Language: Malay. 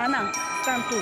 Anna, stand tu.